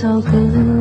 找个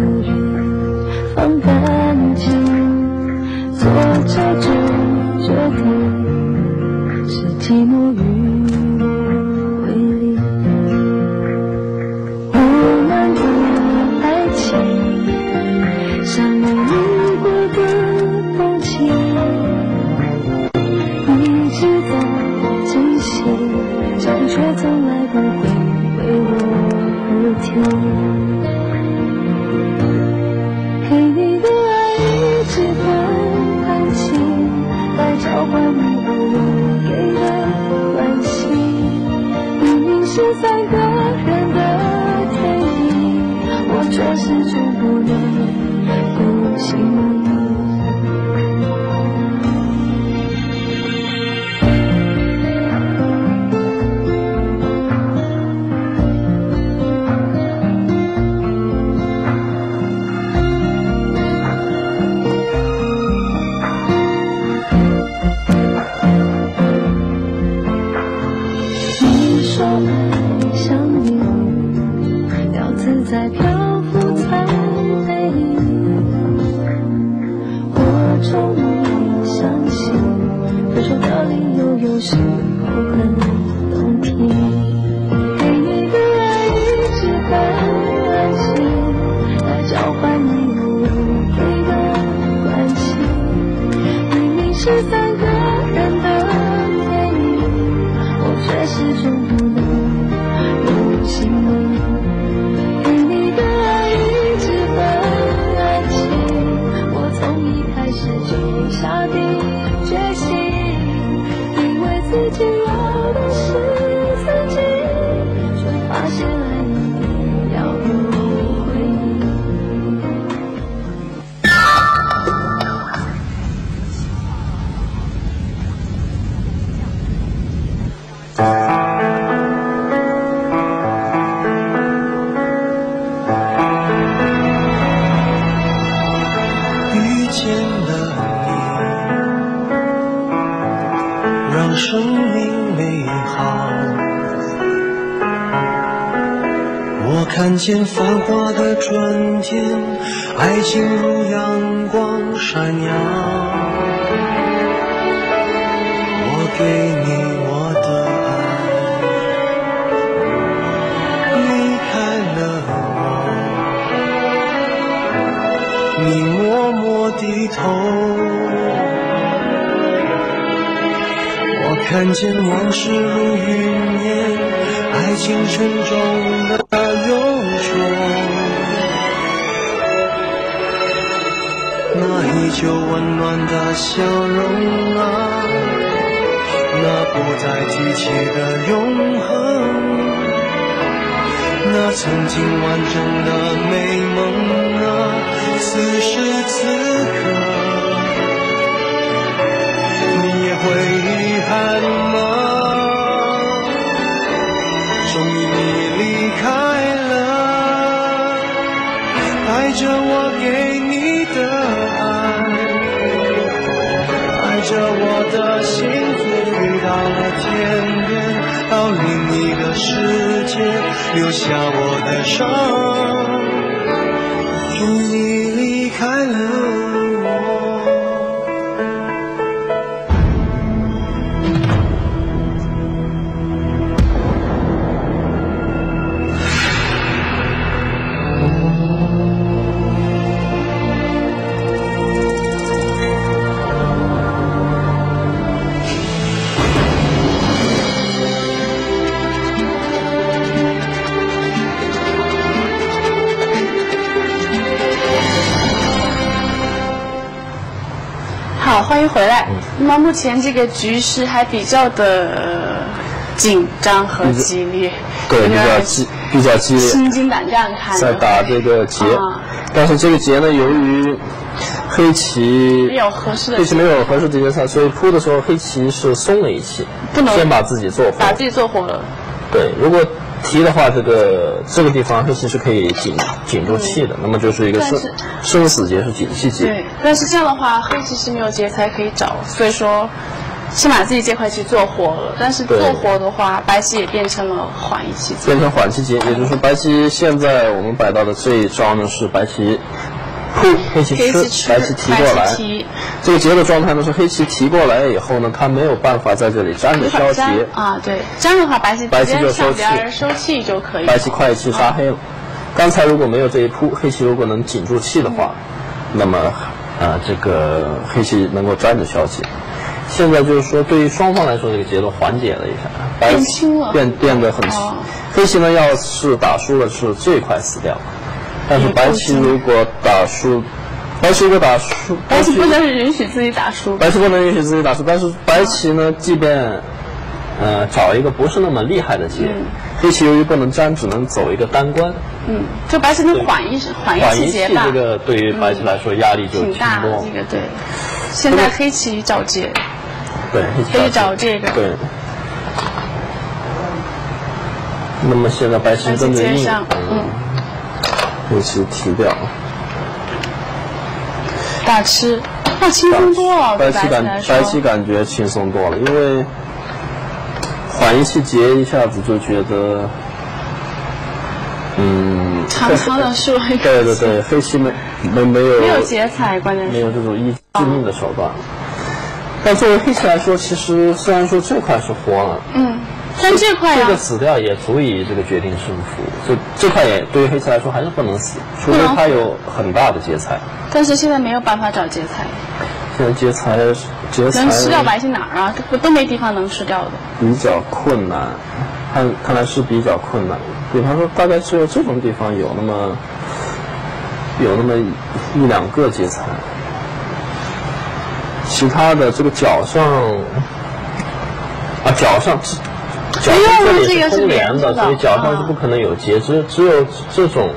在漂浮才美。我终于相信，分手的理由有时候很生命美好。我看见繁华的春天，爱情如阳光闪耀。我给你我的爱，离开了我。你默默低头，看见往事如云烟，爱情沉重的忧愁。那依旧温暖的笑容啊，那不再提起的永恒。那曾经完整的美梦啊，此时此留下我的伤。祝你回来。那么目前这个局势还比较的紧张和激烈，对，比较激比较激烈，心惊胆战看着。在打这个结啊，但是这个劫呢，由于黑棋没有合适的黑棋没有合适的节奏，所以扑的时候黑棋是松了一气，不能先把自己做活。把自己做活了。对，如果提的话，这个这个地方黑棋是可以紧紧住气的，那么就是一个生生死劫是紧气劫。对，但是这样的话，黑棋是没有劫才可以找，所以说先把自己这块棋做活了。但是做活的话，白棋也变成了缓一气。变成缓气劫，也就是说白棋现在我们摆到的这一招呢是白棋扑，黑棋吃，黑棋吃，白棋提过来。这个结的状态呢是黑棋提过来以后呢，他没有办法在这里粘着消棋，啊，对，粘的话白棋白棋就收气收气就可以。白棋快气杀黑了。刚才如果没有这一扑，黑棋如果能紧住气的话，那么啊、这个黑棋能够粘着消棋。现在就是说，对于双方来说，这个节奏缓解了一下，白变轻了变变得很轻。哦黑棋呢，要是打输了，是最快死掉。但是白棋如果打输，白棋如果打输，白棋不能允许自己打输。白棋不能允许自己打输，但是白棋呢，即便呃找一个不是那么厉害的棋，黑棋由于不能粘，只能走一个单关。嗯，就白棋能缓一缓缓一气，气劫吧这，个对于白棋来说压力就挺挺大的。这个对。现在黑棋找劫，对，黑棋可以找找这个对。那么现在白棋跟着应接上，嗯，黑棋提掉。大吃，那轻松多了，白棋感白棋。感觉轻松多了，因为缓一气劫一下子就觉得，嗯，长长的竖了一个 对对对，黑棋没没没有没有劫财，关键是没有这种一致命的手段。但作为黑棋来说，其实虽然说这块是活了，嗯，但这块呀这个，死掉也足以这个决定胜负。这这块也对于黑棋来说还是不能死，除非不能他有很大的劫财。但是现在没有办法找劫财，现在劫财劫财能吃掉白棋哪儿啊？都都没地方能吃掉的。比较困难，看看来是比较困难。比方说，大概只有这种地方有那么有那么一两个劫财，其他的这个脚上啊脚上脚上这里是通连的，所以脚上是不可能有结，只只有这种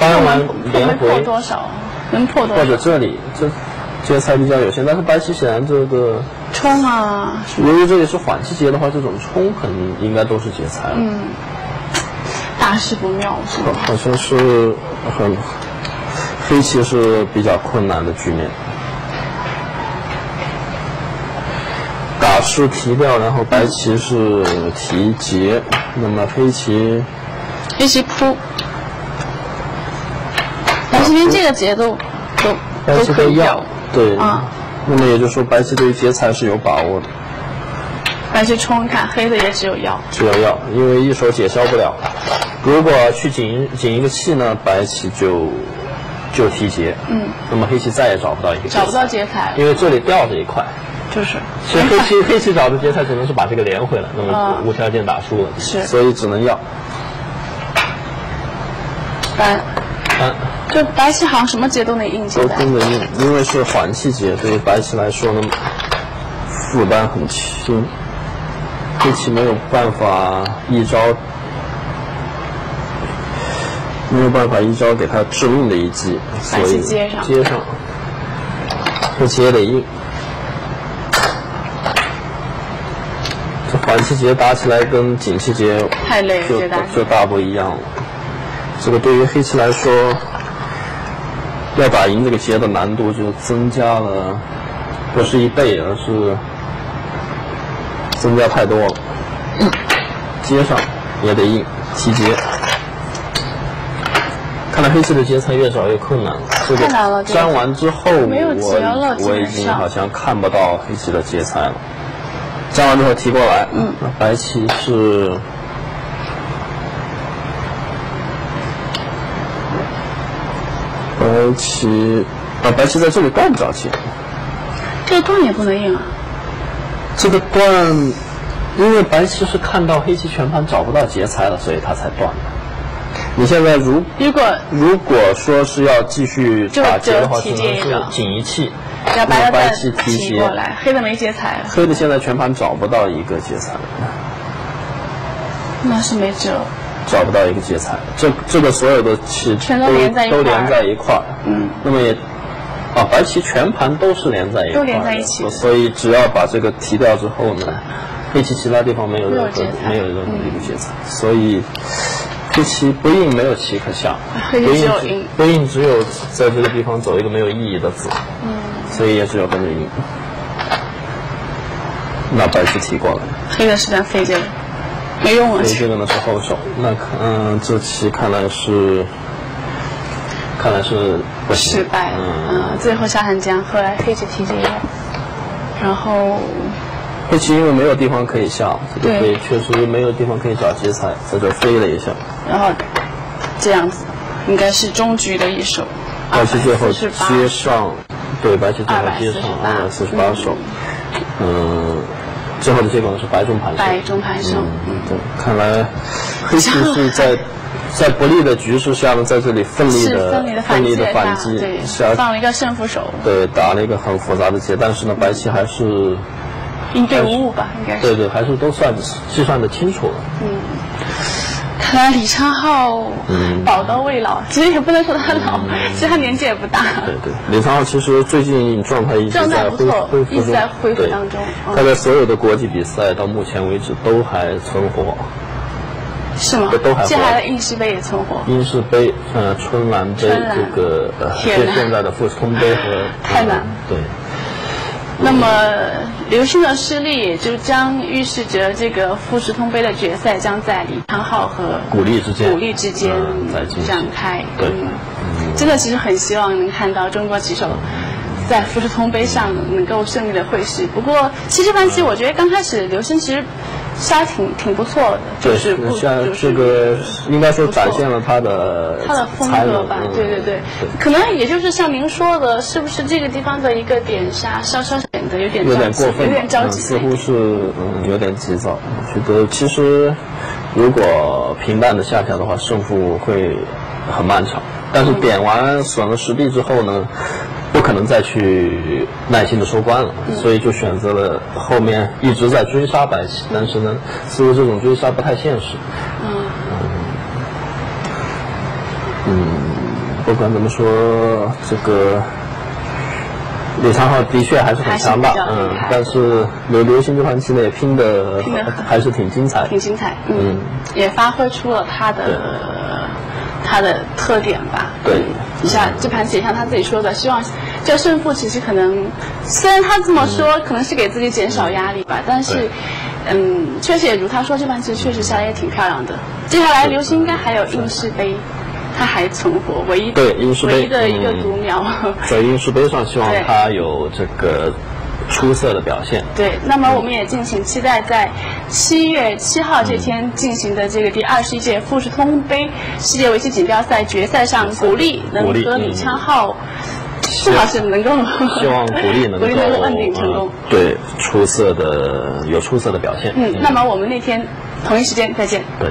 当然能连能破回多少？能破多或者？这里这劫财比较有限，但是白棋显然这个。冲啊！由于这里是缓气劫的话，这种冲肯定应该都是劫财了。嗯，大事不妙是吧？好像是很黑棋是比较困难的局面。打是提掉，然后白棋是提劫，那么黑棋黑棋扑，白棋连这个劫都都白棋都可以要，对，啊。那么也就是说白棋对于劫财是有把握的，白棋冲看黑的也只有要。只有要，因为一手解消不了。如果去紧紧一个气呢，白棋就就提劫，嗯，那么黑棋再也找不到一个找不到劫财，因为这里掉着一块，就是。所以黑棋 黑棋找的劫财只能是把这个连回来，那么啊。无条件打输了，是。所以只能要。白啊，就白棋好像什么节都能应都现在。跟着应，因为是缓气节，对于白棋来说呢，负担很轻，黑棋没有办法一招，没有办法一招给他致命的一击，所以接上接上，黑棋也得应。这缓气节打起来跟紧气节太累了就就大不一样了。这个对于黑棋来说，要打赢这个劫的难度就增加了，不是一倍，而是增加太多了。接上也得硬提劫，看来黑棋的劫财越找越困难了。这个粘完之后，我我已经好像看不到黑棋的劫财了。粘完之后提过来，嗯，白棋是白棋啊，白棋在这里断不着棋，这个断也不能硬啊。这个断，因为白棋是看到黑棋全盘找不到劫财了，所以他才断的。你现在如如果如果说是要继续打劫的话，只就能是提劫一个紧一气，要白白棋提劫提过来，黑的没劫财了，黑的现在全盘找不到一个劫财，那是没辙。找不到一个劫财，这这个所有的棋全都连在一块儿。都连在一块儿。嗯，那么也啊，白棋全盘都是连在一块儿，都连在一起。所以只要把这个提掉之后呢，黑棋其他地方没有任何没有任何一个劫财，所以黑棋不应没有棋可下，黑棋不应不应只有在这个地方走一个没有意义的子，嗯，所以也只有跟着应。那白棋提过来。黑的实战飞这个没用啊。所以，这个呢是后手，那看嗯，这棋看来是，看来是不行。失败了。嗯，嗯，最后下汉江，后来黑棋提这个，然后黑棋因为没有地方可以下，这个对飞确实没有地方可以找劫材，在这飞了一下，然后这样子，应该是中局的一手。白棋最后248接上，对，白棋最后接上二百四十八手，嗯，最后的结果呢是白中盘胜，白中盘胜嗯，对，看来黑棋是在 在不利的局势下呢，在这里奋力的奋力的反击，对，下放了一个胜负手，对，打了一个很复杂的劫，但是呢，白棋还是应对无误吧，应该是。对对，还是都算计算的清楚了。嗯，看来李昌镐宝刀未老，其实也不能说他老，其实他年纪也不大。对对，李昌镐其实最近状态一直在恢恢复一直在恢复当中。他在所有的国际比赛到目前为止都还存活。是吗？都还接下来的应试杯也存活。英式杯，呃，春兰杯，这个呃，现在的富士通杯和太难。对。那么刘星的失利，也就将预示着这个富士通杯的决赛将在李昌镐和古力之间古力之间展开。对。真的，其实很希望能看到中国棋手在富士通杯上能够胜利的会师。不过，其实盘棋，我觉得刚开始刘星其实。杀挺挺不错的，就是像这个应该说展现了他的他的风格吧，对对对，可能也就是像您说的，是不是这个地方的一个点杀稍稍显得有点有点过分，有点着急，似乎是嗯有点急躁。我觉得其实如果平淡的下调的话，胜负会很漫长。但是点完损了实地之后呢？不可能再去耐心的收官了，所以就选择了后面一直在追杀白棋，但是呢，似乎这种追杀不太现实。嗯。嗯，不管怎么说，这个李昌镐的确还是很强大，嗯，但是刘刘星这盘棋呢也拼的还是挺精彩，挺精彩，嗯，也发挥出了他的他的特点吧，对。你像这盘棋，像他自己说的，希望这胜负其实可能，虽然他这么说，可能是给自己减少压力吧，但是，嗯，确实也如他说，这盘棋确实下来也挺漂亮的。接下来刘星应该还有应试杯，他还存活，唯一对应试杯唯一的一个独苗。在应试杯上，希望 他有这个。出色的表现。对，那么我们也敬请期待在七月七号这天进行的这个第二十一届富士通杯世界围棋锦标赛决赛上，古力能和李昌镐，最好是能够希望古力能够 问鼎成功。对，出色的有出色的表现。嗯，那么我们那天同一时间再见。对。